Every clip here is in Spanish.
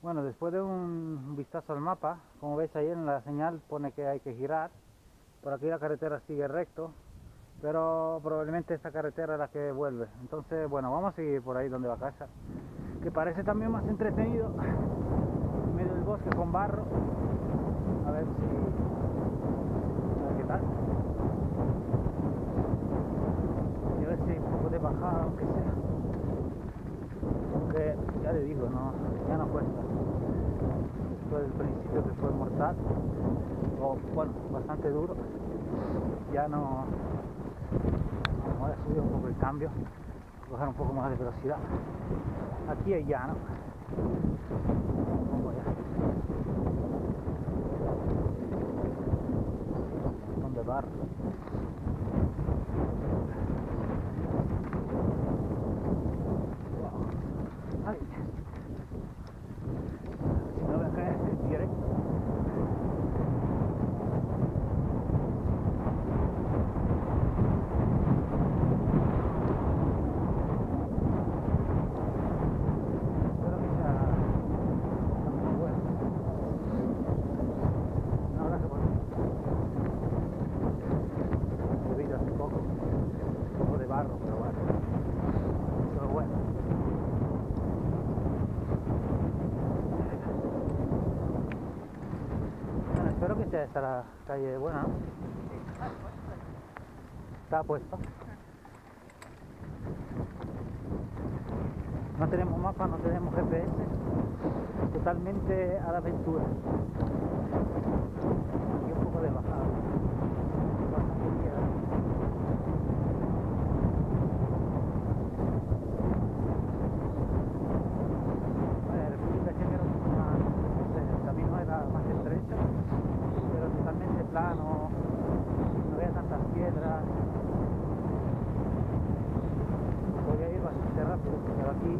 Bueno, después de un vistazo al mapa, como veis ahí en la señal pone que hay que girar. Por aquí la carretera sigue recto, pero probablemente esta carretera es la que vuelve. Entonces, bueno, vamos a seguir por ahí donde va casa. Que parece también más entretenido, en medio del bosque con barro. A ver si... A ver qué tal. Y a ver si hay un poco de bajada, aunque sea. Ya le digo, no, ya no cuesta. Después del principio que fue mortal, o bueno, bastante duro, ya no... Ahora he subido un poco el cambio, coger un poco más de velocidad. Aquí es llano. Pongo ya. Un montón de barro. Wow. Ay. Si no voy a caer en directo. Espero que sea muy bueno. Ahora que bueno. He bebido hace poco. Un poco de pero bueno. Pero bueno. Bueno, espero que sea esta la calle buena. Está puesto. No tenemos mapa, no tenemos GPS. Totalmente a la aventura. Y un poco de bajada. Bastante piedra. Bueno, República Checa era un poco más, no sé, el camino era más estrecho, pero totalmente plano, no había tantas piedras. Podía ir bastante rápido, pero aquí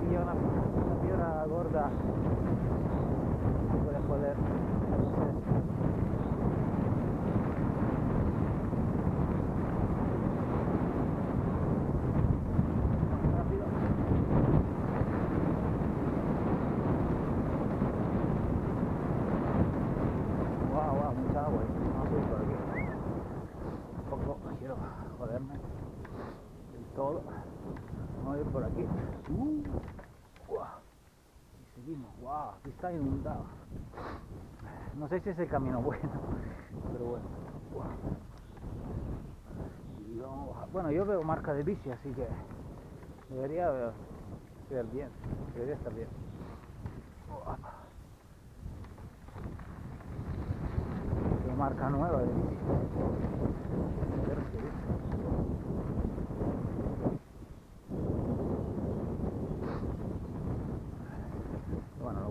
pilla una, una piedra gorda que puede joder. Entonces, rápido. Wow, wow, mucha agua. ahí. Vamos a subir por aquí. Tampoco quiero joderme del todo. Vamos a ir por aquí. Uh, guau. Y seguimos. Wow, aquí inundado. No sé si es el camino bueno, pero bueno. Bueno, yo veo marca de bici, así que debería ver bien. Debería estar bien. Marca nueva de bici. A ver qué dice.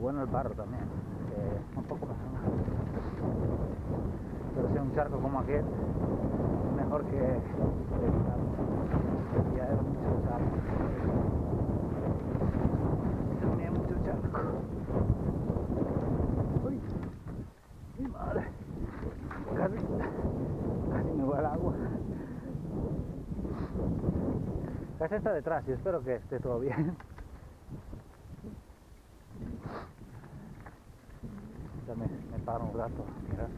Bueno, el barro también, que un poco nada. Pero si un charco como aquel, mejor que evitarlo. Ya es mucho charco. También mucho charco. Uy, mi madre. Casi, casi me va el agua. Casi está detrás y espero que esté todo bien. Ya me, me paro un rato a mirar.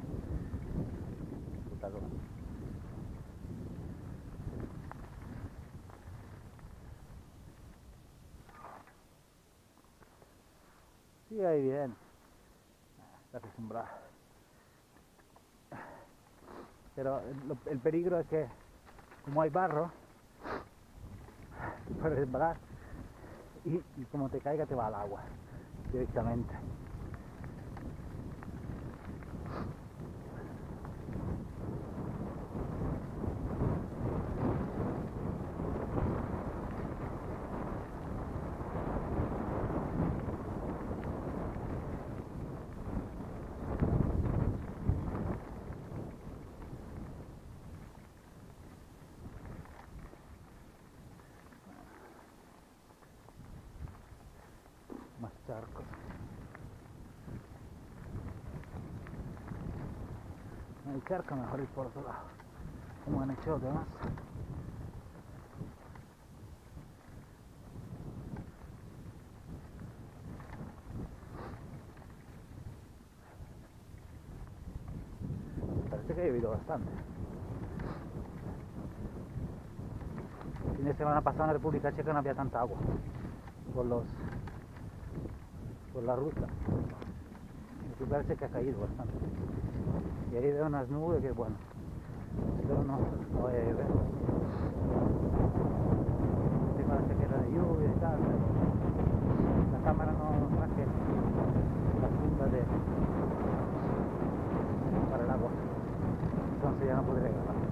Sí, ahí bien. Está acostumbrado. Pero el, peligro es que, como hay barro, puedes resbalar y, y como te caiga te va al agua directamente. charcos. No hay charca, mejor ir por otro lado, como han hecho demás. Parece que he vivido bastante. El fin de semana pasado en la República Checa no había tanta agua por los por la ruta. Aquí parece que ha caído bastante. Y ahí veo unas nubes que bueno, espero no, no vaya a llover. Parece que era de lluvia y tal, pero la cámara no traje la funda de para el agua. Entonces ya no podré grabar.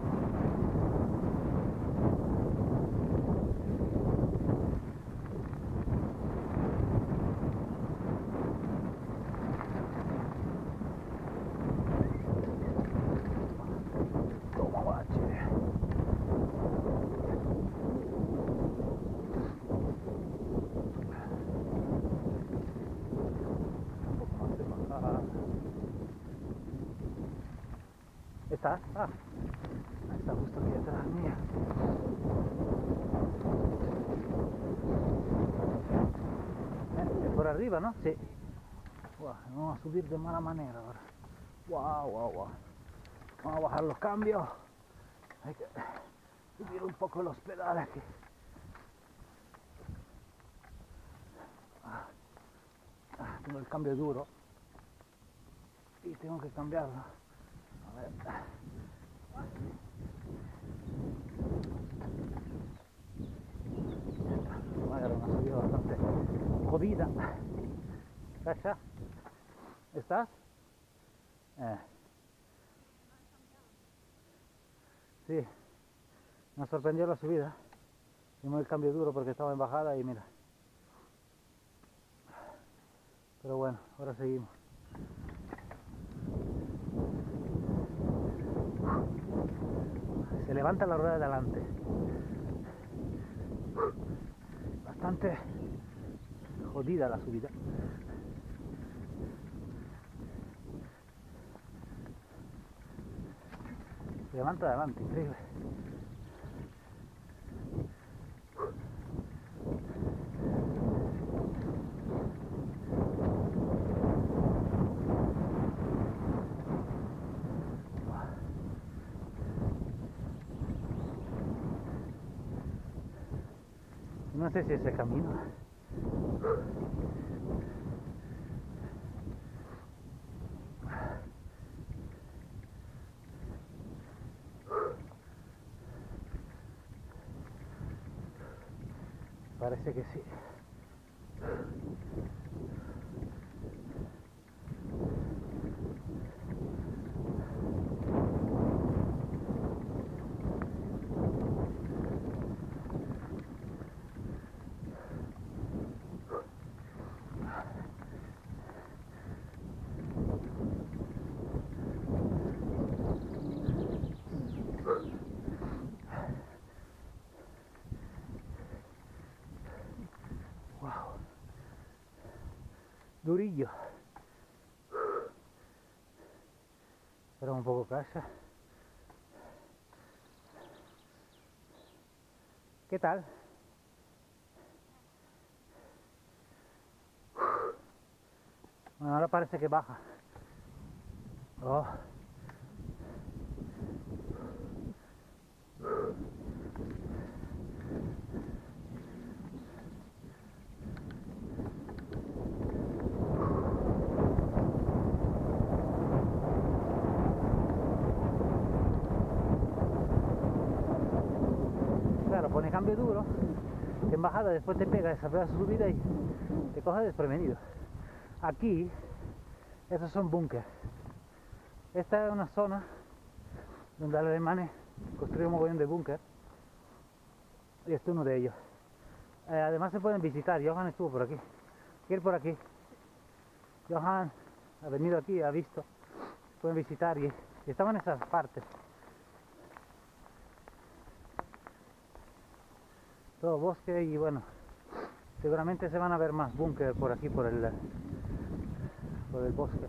¿Estás? Ah, está justo aquí detrás mía. Eh, es por arriba, ¿no? Sí. Guau, vamos a subir de mala manera ahora. Wow, wow, wow. Vamos a bajar los cambios. Hay que subir un poco los pedales aquí. Ah, ah, tengo el cambio duro. Y tengo que cambiarlo. A ver. Vaya, una subida bastante jodida. ¿Cacha? ¿Estás? Eh. Sí, me sorprendió la subida. Hicimos el cambio duro porque estaba en bajada y mira. Pero bueno, ahora seguimos. Se levanta la rueda de adelante. Bastante jodida la subida. Levanta adelante, increíble. No sé si ese camino. Parece que sí. Durillo. Pero un poco casa. ¿Qué tal? Bueno, ahora parece que baja. Oh. Claro, pone cambio duro, en bajada después te pega esa pedazo de subida y te coge desprevenido. Aquí, esos son búnker. Esta es una zona donde los alemanes construyeron un montón de búnker y este es uno de ellos. Eh, además se pueden visitar, Johan estuvo por aquí. Ir por aquí. Johan ha venido aquí, ha visto. Pueden visitar y, y estaban en esas partes. Todo bosque y bueno, seguramente se van a ver más búnker por aquí, por el, por el bosque.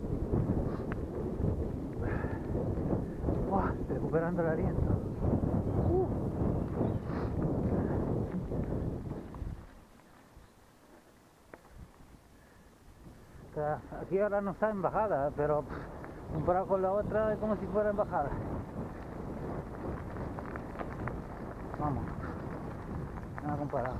Recuperando el aliento. Uh. Aquí ahora no está en bajada, pero Comparado con la otra es como si fuera embajada. Vamos. Nada comparado.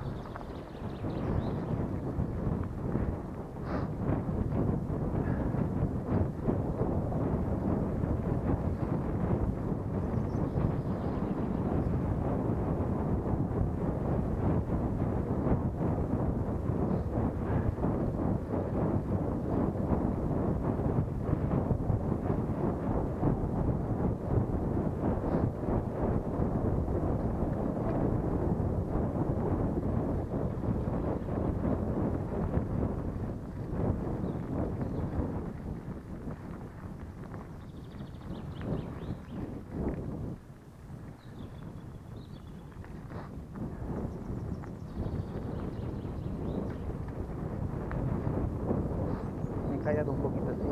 Me he callado un poquito así,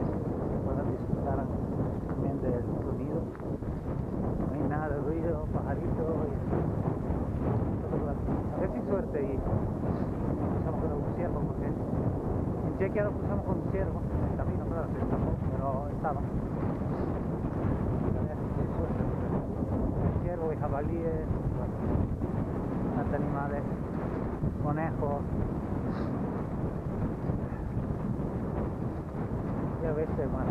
puedan disfrutar también del sonido. No hay nada de ruido, pajaritos y todo por aquí. A ver si suerte y cruzamos con algún ciervo, porque en Chequia lo cruzamos con un ciervo, en el camino, claro, se escapó, pero estaba. Ciervo y jabalíes, bueno, tantos animales, conejos. Y a veces, bueno,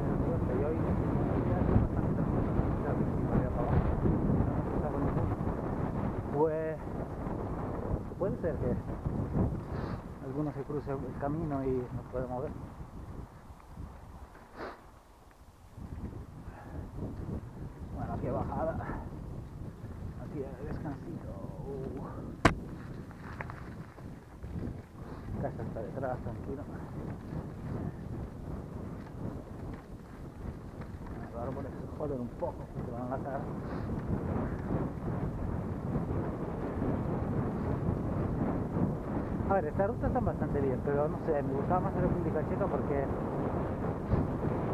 menos suerte. Y hoy, hoy día es bastante tranquilo, ya ves, si no había para abajo, no hemos cruzado ninguno. Pues, puede ser que alguno se cruce el camino y nos podemos ver. Bueno, aquí bajada, aquí descansito. Uh. Casa está detrás, tranquilo. Los árboles se joden un poco, te van a la. A ver, esta ruta está bastante bien, pero no sé, me gustaba más la República Checa porque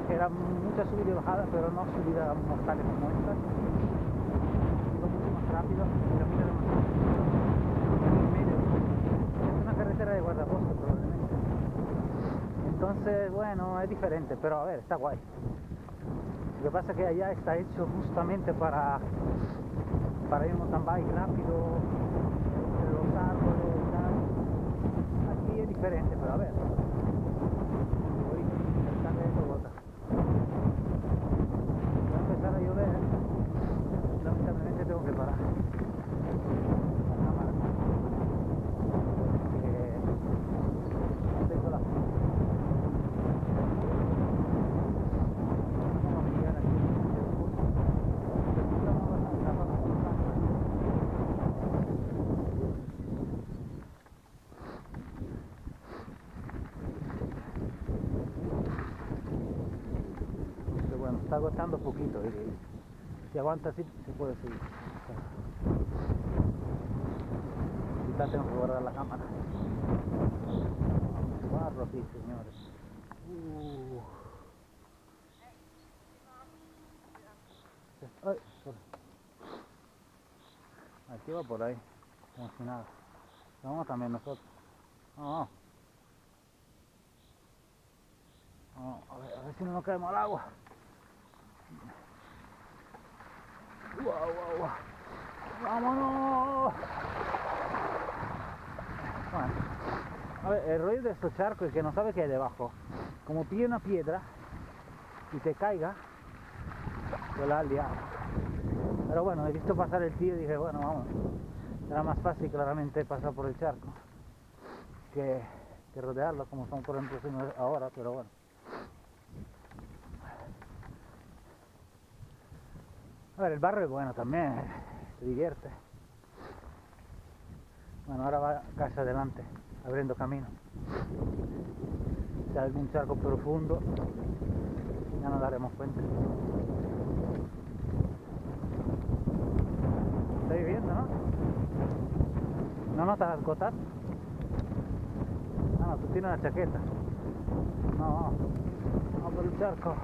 era mucha subida y bajada, pero no subida mortales como esta. Iba mucho más rápido. Es una carretera de guardabosques probablemente. Entonces, bueno, es diferente, pero a ver, está guay. Lo que pasa es que allá está hecho justamente para, para ir mountain bike rápido, entre los árboles y tal. Aquí es diferente, pero a ver. Voy cerca de eso, bota. Va a empezar a llover. Lamentablemente tengo que parar. La cámara. Porque no tengo la Vamos a llegar aquí. Vamos a avanzar, vamos a avanzar. Agotando poquito. si aguanta así, se puede seguir. Quizás tengo que guardar la cámara. Barro aquí, señores. Uh. Ay. Aquí va por ahí, como si nada. Vamos también nosotros. A ver, a ver si no nos caemos al agua. Guau, guau, guau. ¡Vámonos! Bueno, el rollo de estos charcos es que no sabe qué hay debajo. Como pille una piedra y te caiga, pues la. Pero bueno, he visto pasar el tío y dije, bueno, vamos. Era más fácil claramente pasar por el charco que, rodearlo, como son por ejemplo ahora, pero bueno. A ver, el barrio es bueno también, se divierte. Bueno, ahora va casi adelante, abriendo camino. Si hay algún charco profundo, ya nos daremos cuenta. Está viviendo, ¿no? ¿No notas gotas? Ah, no, tú tienes la chaqueta. No, vamos por el charco.